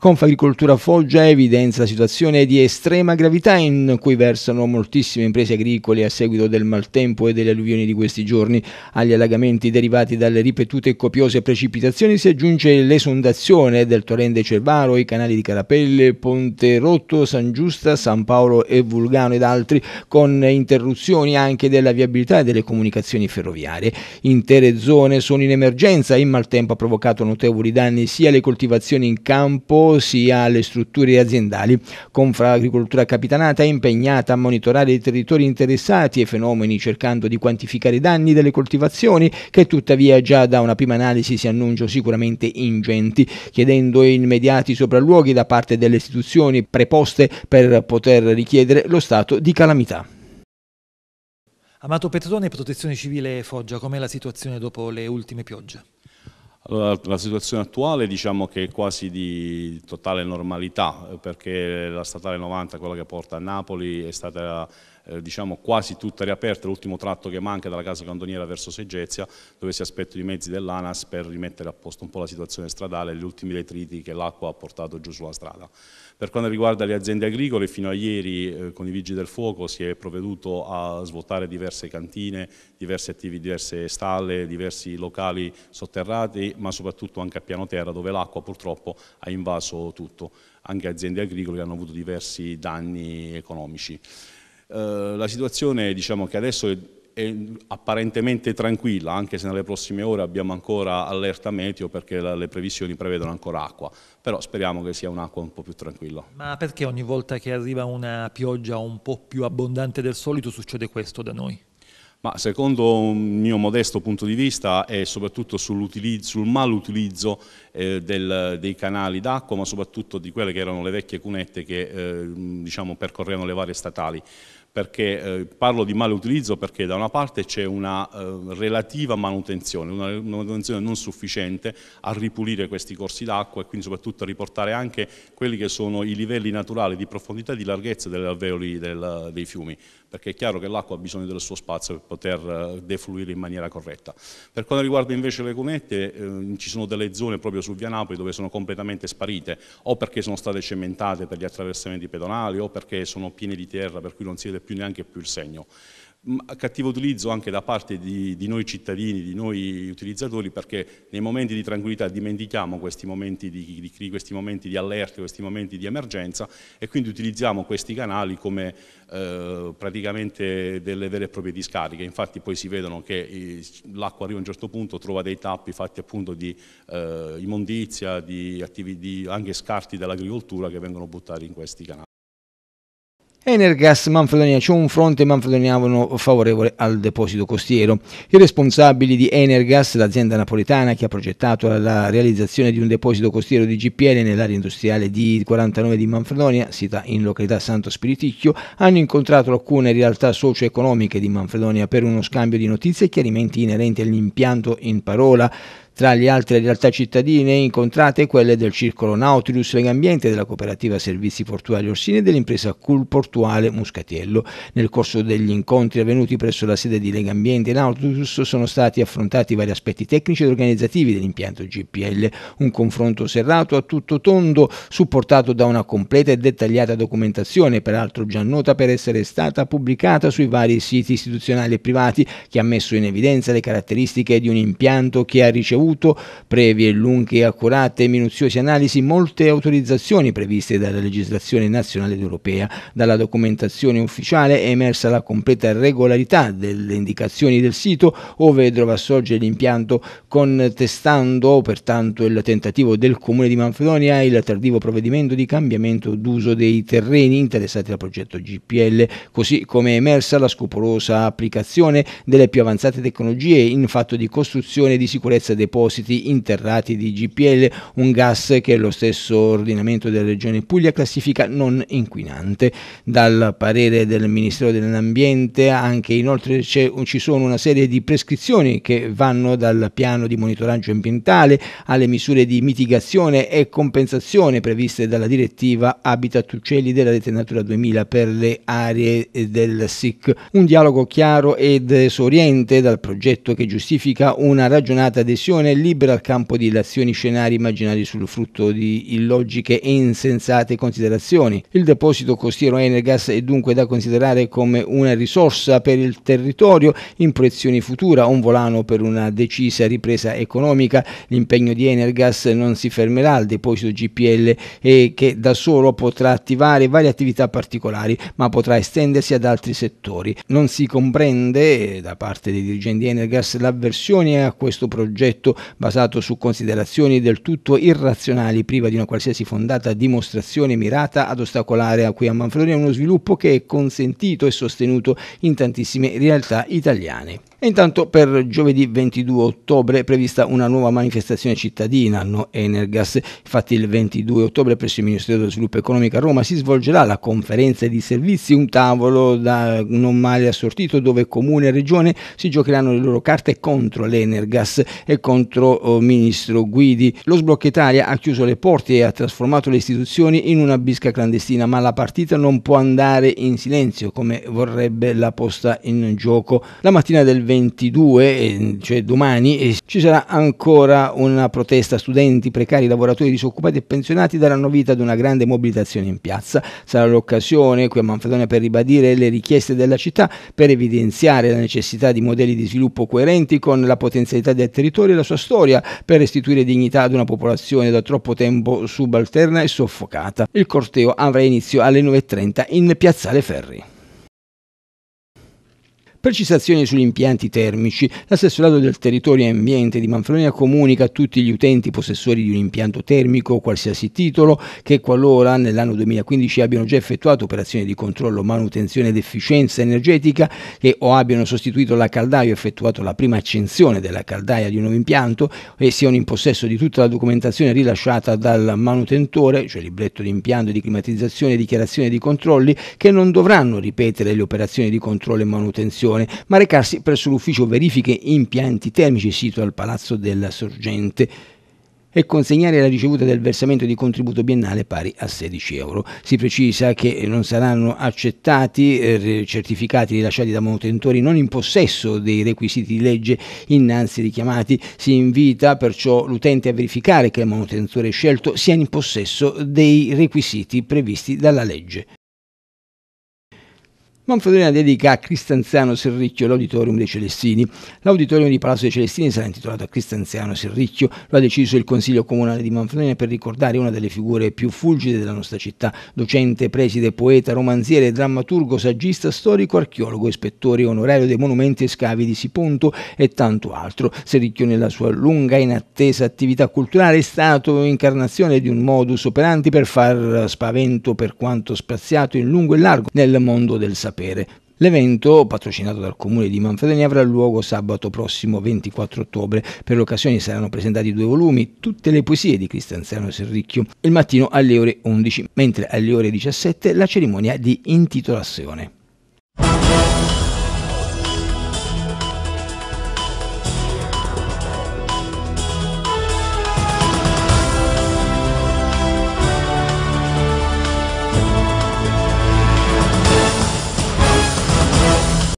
Confagricoltura Foggia evidenzia la situazione di estrema gravità in cui versano moltissime imprese agricole a seguito del maltempo e delle alluvioni di questi giorni. Agli allagamenti derivati dalle ripetute e copiose precipitazioni si aggiunge l'esondazione del torrente Cervaro, i canali di Carapelle, Ponte Rotto, San Giusta, San Paolo e Vulgano ed altri, con interruzioni anche della viabilità e delle comunicazioni ferroviarie. Intere zone sono in emergenza, il maltempo ha provocato notevoli danni sia alle coltivazioni in campo sia alle strutture aziendali. Confagricoltura Capitanata è impegnata a monitorare i territori interessati ai fenomeni cercando di quantificare i danni delle coltivazioni che tuttavia già da una prima analisi si annunciano sicuramente ingenti, chiedendo immediati sopralluoghi da parte delle istituzioni preposte per poter richiedere lo stato di calamità. Amato Petrone, Protezione Civile Foggia, com'è la situazione dopo le ultime piogge? Allora, la situazione attuale diciamo che è quasi di totale normalità eh, perché la statale 90, quella che porta a Napoli, è stata eh, diciamo, quasi tutta riaperta, l'ultimo tratto che manca dalla casa cantoniera verso Segezia dove si aspettano i mezzi dell'ANAS per rimettere a posto un po' la situazione stradale gli ultimi detriti che l'acqua ha portato giù sulla strada. Per quanto riguarda le aziende agricole, fino a ieri eh, con i Vigili del Fuoco si è provveduto a svuotare diverse cantine, diverse, attivi, diverse stalle, diversi locali sotterrati, ma soprattutto anche a piano terra dove l'acqua purtroppo ha invaso tutto, anche aziende agricole che hanno avuto diversi danni economici. Eh, la situazione diciamo che adesso è è apparentemente tranquilla, anche se nelle prossime ore abbiamo ancora allerta meteo perché le previsioni prevedono ancora acqua, però speriamo che sia un'acqua un po' più tranquilla. Ma perché ogni volta che arriva una pioggia un po' più abbondante del solito succede questo da noi? Ma secondo un mio modesto punto di vista è soprattutto sul malutilizzo eh, del, dei canali d'acqua, ma soprattutto di quelle che erano le vecchie cunette che eh, diciamo, percorrevano le varie statali perché eh, parlo di male utilizzo perché da una parte c'è una eh, relativa manutenzione, una, manutenzione non sufficiente a ripulire questi corsi d'acqua e quindi soprattutto a riportare anche quelli che sono i livelli naturali di profondità e di larghezza delle alveoli del, dei fiumi, perché è chiaro che l'acqua ha bisogno del suo spazio per poter eh, defluire in maniera corretta. Per quanto riguarda invece le cunette, eh, ci sono delle zone proprio su Via Napoli dove sono completamente sparite, o perché sono state cementate per gli attraversamenti pedonali o perché sono piene di terra per cui non si vede più neanche più il segno. Cattivo utilizzo anche da parte di, di, noi cittadini, di noi utilizzatori, perché nei momenti di tranquillità dimentichiamo questi momenti di, di, questi momenti di allerta, questi momenti di emergenza e quindi utilizziamo questi canali come eh, praticamente delle vere e proprie discariche. Infatti poi si vedono che eh, l'acqua arriva a un certo punto, trova dei tappi fatti appunto di eh, immondizia, di, di anche scarti dell'agricoltura che vengono buttati in questi canali. Energas Manfredonia, c'è un fronte manfredoniano favorevole al deposito costiero. I responsabili di Energas, l'azienda napoletana che ha progettato la realizzazione di un deposito costiero di GPL nell'area industriale di 49 di Manfredonia, sita in località Santo Spiriticchio, hanno incontrato alcune realtà socio-economiche di Manfredonia per uno scambio di notizie e chiarimenti inerenti all'impianto in parola tra le altre realtà cittadine incontrate quelle del Circolo Nautilus Legambiente, della cooperativa Servizi Portuali Orsini e dell'impresa Cool Portuale Muscatiello. Nel corso degli incontri avvenuti presso la sede di Legambiente Nautilus sono stati affrontati vari aspetti tecnici ed organizzativi dell'impianto GPL, un confronto serrato a tutto tondo supportato da una completa e dettagliata documentazione, peraltro già nota per essere stata pubblicata sui vari siti istituzionali e privati, che ha messo in evidenza le caratteristiche di un impianto che ha ricevuto avuto, previe lunghe accurate e minuziose analisi, molte autorizzazioni previste dalla legislazione nazionale ed europea. Dalla documentazione ufficiale è emersa la completa regolarità delle indicazioni del sito ove dove sorgere l'impianto, contestando pertanto il tentativo del Comune di Manfredonia e il tardivo provvedimento di cambiamento d'uso dei terreni interessati dal progetto GPL, così come è emersa la scrupolosa applicazione delle più avanzate tecnologie in fatto di costruzione e di sicurezza dei depositi interrati di GPL, un gas che lo stesso ordinamento della Regione Puglia classifica non inquinante. Dal parere del Ministero dell'Ambiente anche inoltre ci sono una serie di prescrizioni che vanno dal piano di monitoraggio ambientale alle misure di mitigazione e compensazione previste dalla direttiva Habitat Uccelli della Rete Natura 2000 per le aree del SIC. Un dialogo chiaro ed esoriente dal progetto che giustifica una ragionata adesione immaginazione libera al campo di azioni scenari immaginari sul frutto di illogiche e insensate considerazioni. Il deposito costiero Energas è dunque da considerare come una risorsa per il territorio in proiezioni futura, un volano per una decisa ripresa economica. L'impegno di Energas non si fermerà al deposito GPL e che da solo potrà attivare varie attività particolari, ma potrà estendersi ad altri settori. Non si comprende da parte dei dirigenti di Energas l'avversione a questo progetto basato su considerazioni del tutto irrazionali, priva di una qualsiasi fondata dimostrazione mirata ad ostacolare qui a Manfredonia uno sviluppo che è consentito e sostenuto in tantissime realtà italiane. E intanto per giovedì 22 ottobre è prevista una nuova manifestazione cittadina, no Energas. Infatti il 22 ottobre presso il Ministero dello Sviluppo Economico a Roma si svolgerà la conferenza di servizi, un tavolo da non male assortito dove Comune e Regione si giocheranno le loro carte contro l'Energas e contro oh, Ministro Guidi. Lo Sblocca Italia ha chiuso le porte e ha trasformato le istituzioni in una bisca clandestina, ma la partita non può andare in silenzio come vorrebbe la posta in gioco. La mattina del 22, cioè domani, ci sarà ancora una protesta. Studenti, precari, lavoratori disoccupati e pensionati daranno vita ad una grande mobilitazione in piazza. Sarà l'occasione qui a Manfredonia per ribadire le richieste della città, per evidenziare la necessità di modelli di sviluppo coerenti con la potenzialità del territorio e la sua storia, per restituire dignità ad una popolazione da troppo tempo subalterna e soffocata. Il corteo avrà inizio alle 9.30 in Piazzale Ferri. Precisazioni sugli impianti termici. L'assessorato del territorio e ambiente di Manfredonia comunica a tutti gli utenti possessori di un impianto termico o qualsiasi titolo che qualora nell'anno 2015 abbiano già effettuato operazioni di controllo, manutenzione ed efficienza energetica che o abbiano sostituito la caldaia o effettuato la prima accensione della caldaia di un nuovo impianto e siano in possesso di tutta la documentazione rilasciata dal manutentore, cioè libretto di impianto di climatizzazione e dichiarazione di controlli, che non dovranno ripetere le operazioni di controllo e manutenzione ma recarsi presso l'ufficio verifiche impianti termici sito al Palazzo della Sorgente e consegnare la ricevuta del versamento di contributo biennale pari a 16 euro. Si precisa che non saranno accettati eh, certificati rilasciati da manutentori non in possesso dei requisiti di legge innanzi richiamati. Si invita perciò l'utente a verificare che il manutentore scelto sia in possesso dei requisiti previsti dalla legge. Manfredonia dedica a Cristanziano Serricchio l'auditorium dei Celestini. L'auditorium di Palazzo dei Celestini sarà intitolato a Cristanziano Serricchio, lo ha deciso il Consiglio Comunale di Manfredonia per ricordare una delle figure più fulgide della nostra città, docente, preside, poeta, romanziere, drammaturgo, saggista, storico, archeologo, ispettore onorario dei monumenti e scavi di Siponto e tanto altro. Serricchio nella sua lunga e inattesa attività culturale è stato incarnazione di un modus operandi per far spavento per quanto spaziato in lungo e largo nel mondo del sapere sapere. L'evento, patrocinato dal comune di Manfredonia, avrà luogo sabato prossimo 24 ottobre. Per l'occasione saranno presentati due volumi, tutte le poesie di Cristanziano Serricchio, il mattino alle ore 11, mentre alle ore 17 la cerimonia di intitolazione.